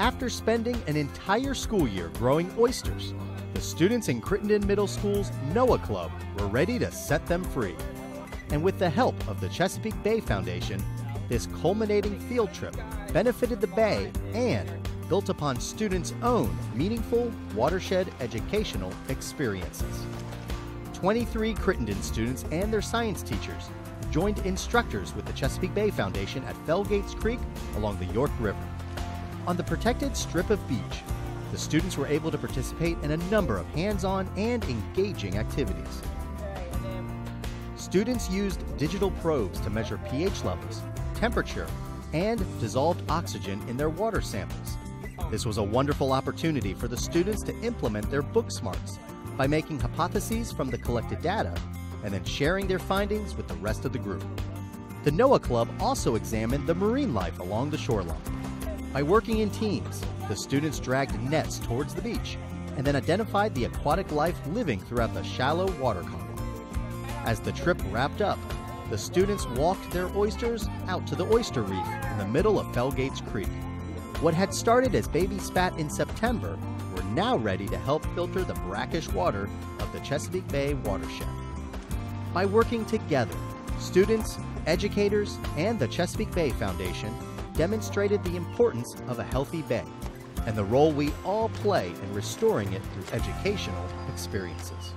After spending an entire school year growing oysters, the students in Crittenden Middle School's NOAA Club were ready to set them free. And with the help of the Chesapeake Bay Foundation, this culminating field trip benefited the Bay and built upon students' own meaningful watershed educational experiences. 23 Crittenden students and their science teachers joined instructors with the Chesapeake Bay Foundation at Felgates Creek along the York River. On the protected strip of beach, the students were able to participate in a number of hands-on and engaging activities. Students used digital probes to measure pH levels, temperature, and dissolved oxygen in their water samples. This was a wonderful opportunity for the students to implement their book smarts by making hypotheses from the collected data and then sharing their findings with the rest of the group. The NOAA Club also examined the marine life along the shoreline. By working in teams, the students dragged nets towards the beach and then identified the aquatic life living throughout the shallow water column. As the trip wrapped up, the students walked their oysters out to the oyster reef in the middle of Felgates Creek. What had started as baby spat in September were now ready to help filter the brackish water of the Chesapeake Bay watershed. By working together, students, educators, and the Chesapeake Bay Foundation demonstrated the importance of a healthy bay and the role we all play in restoring it through educational experiences.